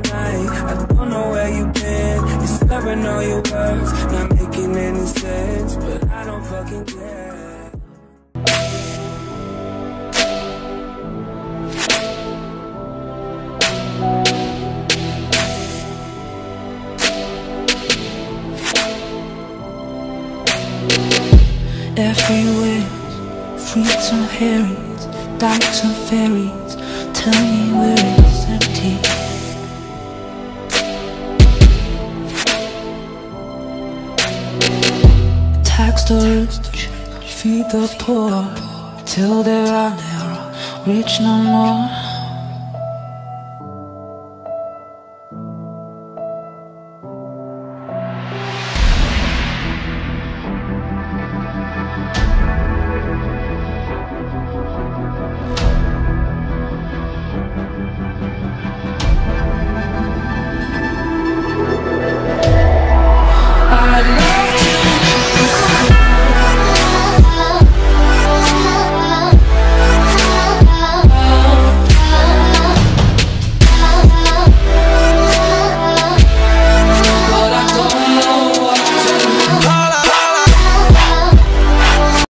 all night. I don't know where you've been. You're slurring your words. Not making any sense But I don't fucking care. Every wish, fruits and berries, dykes and fairies, tell me where it is. Tax the rich, feed the poor, till they are no rich no more.